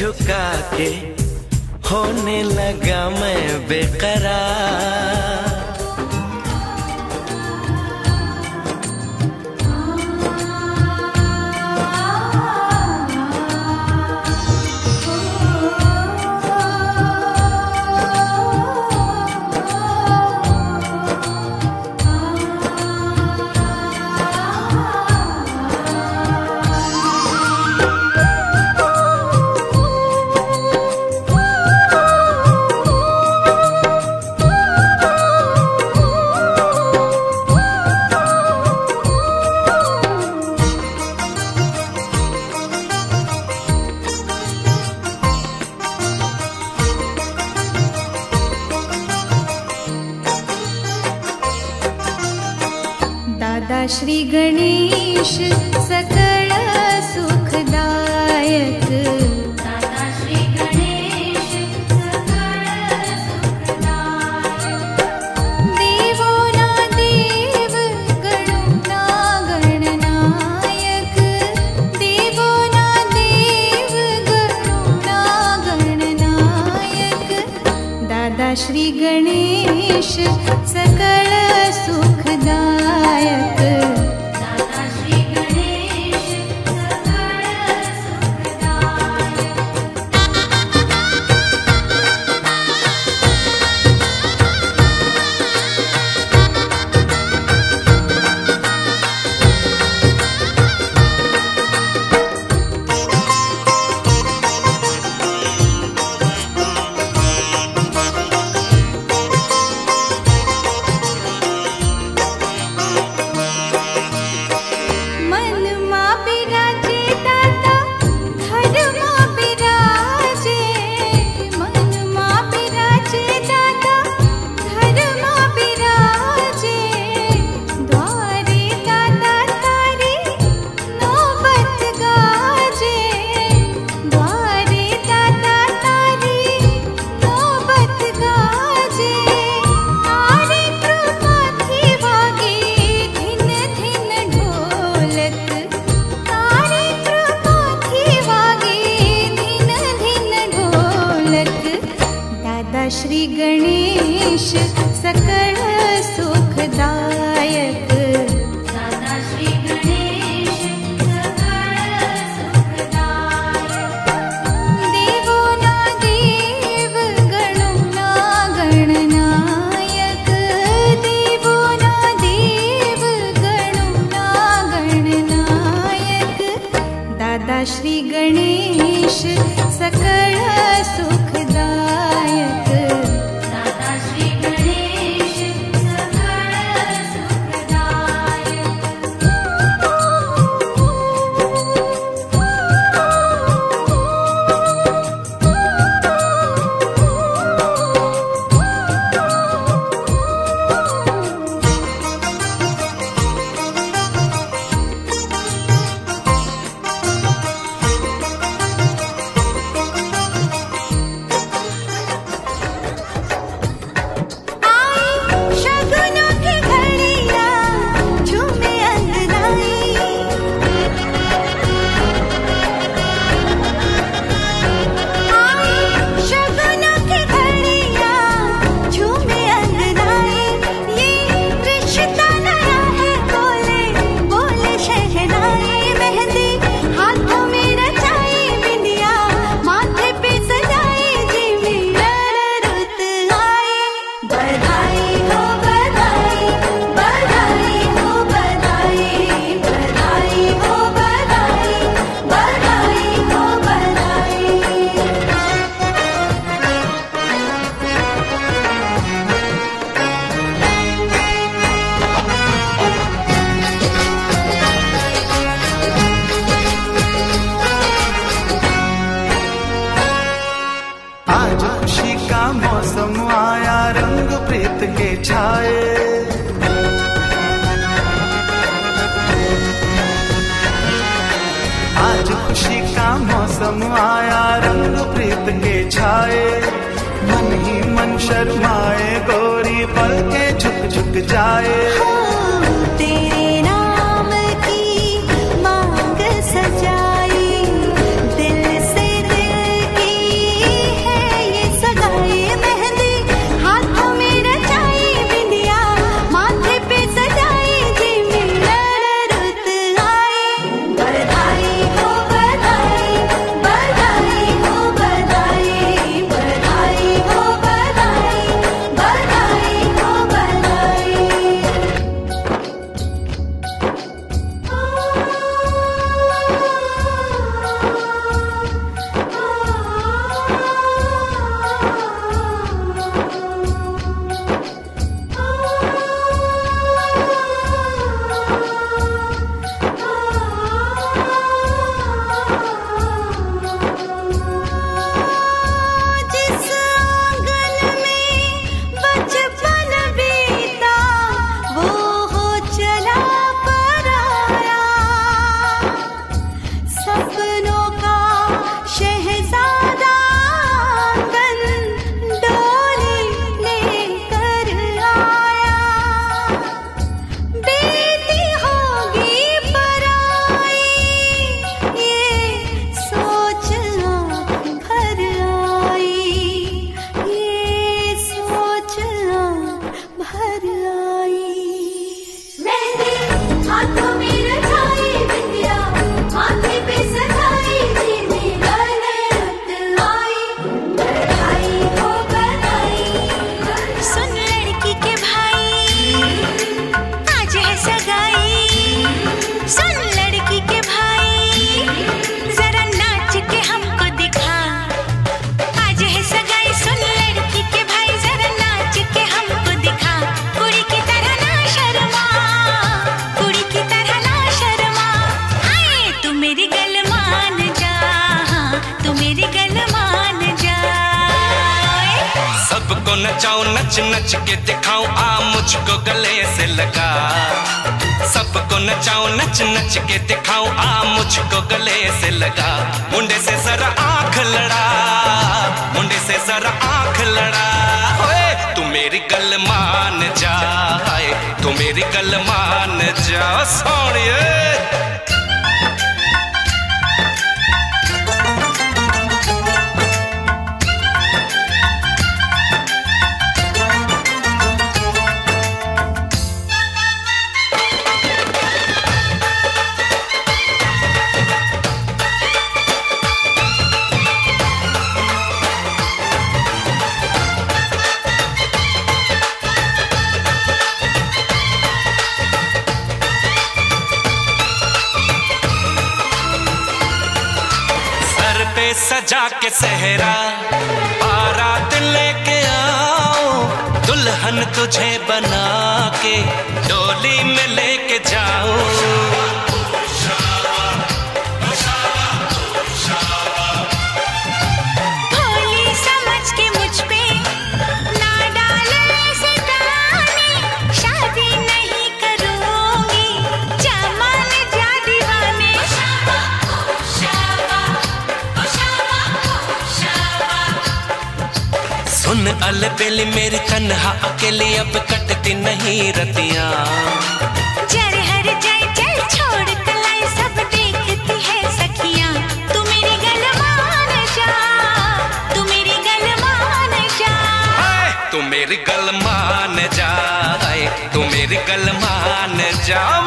झुका के होने लगा मैं बेकरार। शर्माए गोरी पल के झुक झुक जाए। को गले से लगा। मुंडे से जरा आँख लड़ा। मुंडे से जरा आँख लड़ा। होए, तू मेरी गल मान जा। तू मेरी गल मान जा। सहरा गली मेरी तन्हा अकेली अब कटती नहीं रतिया। है सखिया। मेरी गलमा नशा मेरी जा। तू मेरी गल मान जा।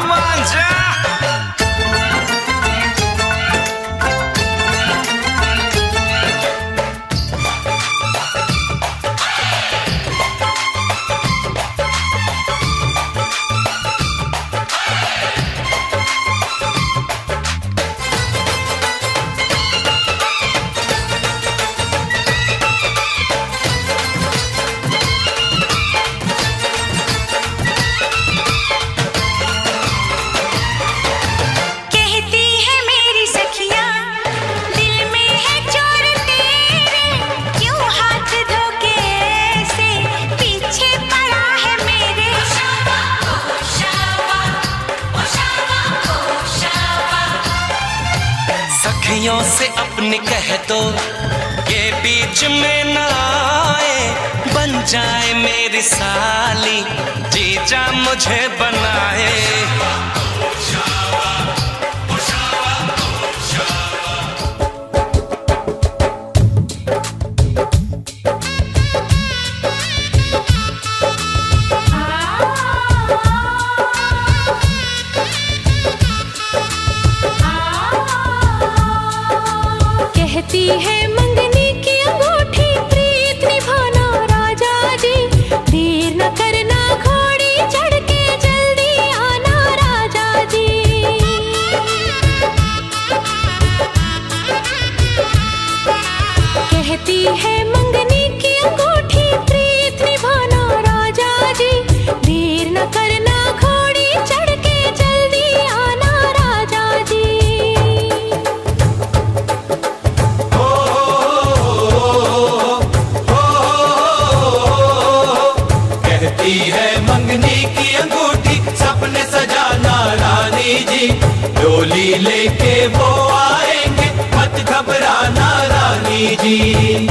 Haji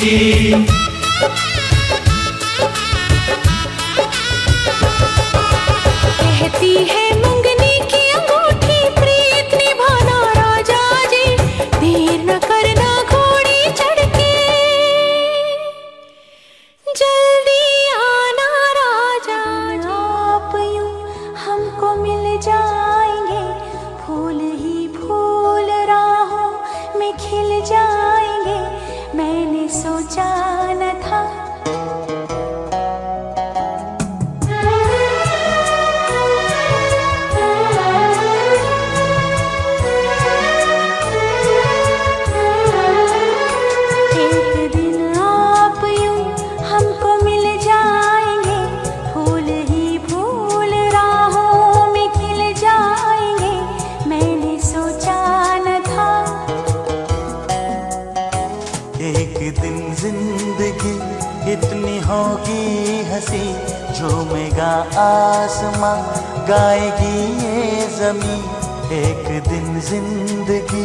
जी कहती है हँसी, झूमेगा आसमां, गाएगी ये जमी। एक दिन ज़िंदगी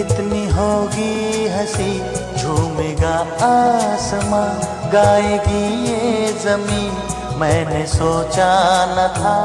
इतनी होगी हँसी, झूमेगा आसमां, गाएगी ये जमी। मैंने सोचा न था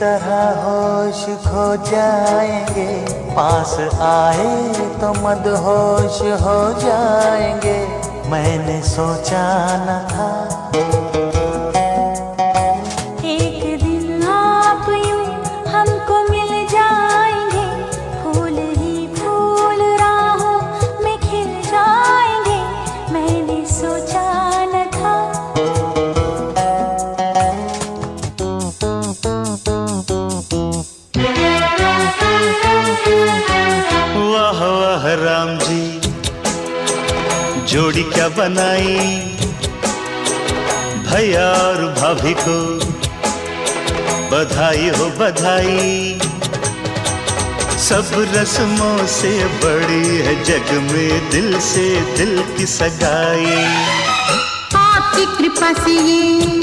तरह होश खो जाएँगे। पास आए तो मद होश हो जाएँगे। मैंने सोचा न था जोड़ी क्या बनाई? भैया और भाभी को बधाई हो बधाई। सब रस्मों से बड़ी है जग में दिल से दिल की सगाई। आपकी कृपा से ये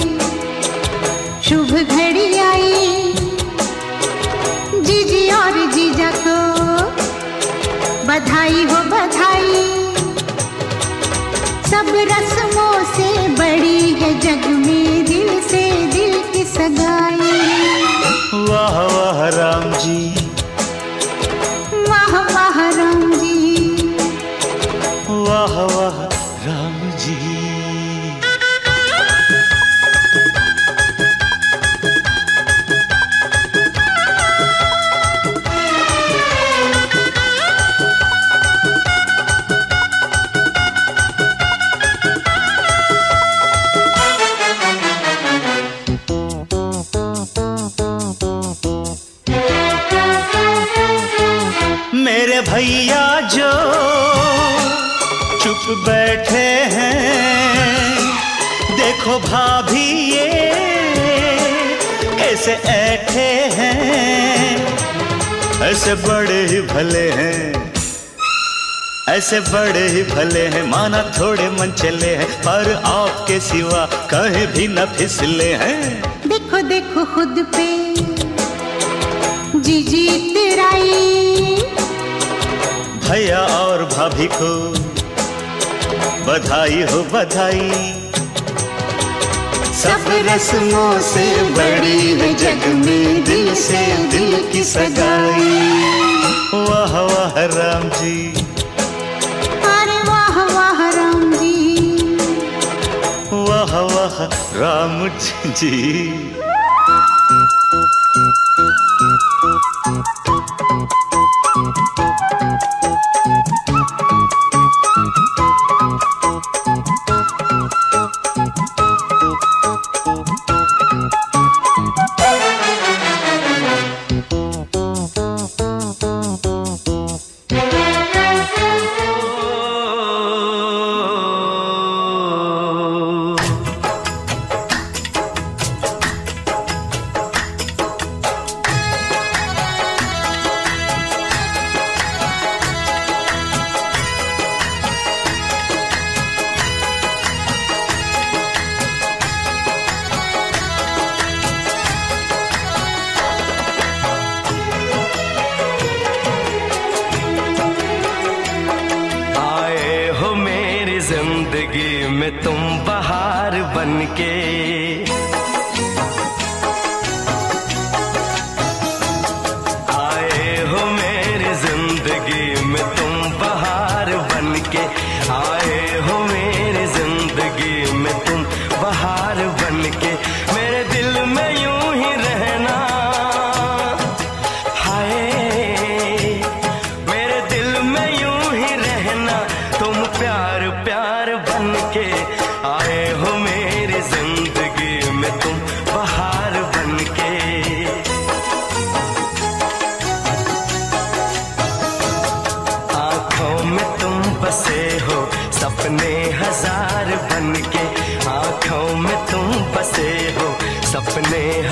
शुभ घड़ी आई। जीजी और जीजा को बधाई हो बधाई। सब रस्मों से बड़ी है जग में दिल से दिल की सगाई। वाह वाह, राम जी। ऐसे बड़े ही भले हैं। ऐसे बड़े ही भले हैं माना थोड़े मन चले हैं पर आपके सिवा कहीं भी न फिसले हैं। देखो देखो खुद पे जी जी तेराई भैया और भाभी को बधाई हो बधाई। सब रस्मों से बड़ी है जग में दिल से दिल की सगाई। वाह वाह राम जी। अरे वाह वाह राम जी। वाह राम जी।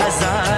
हजार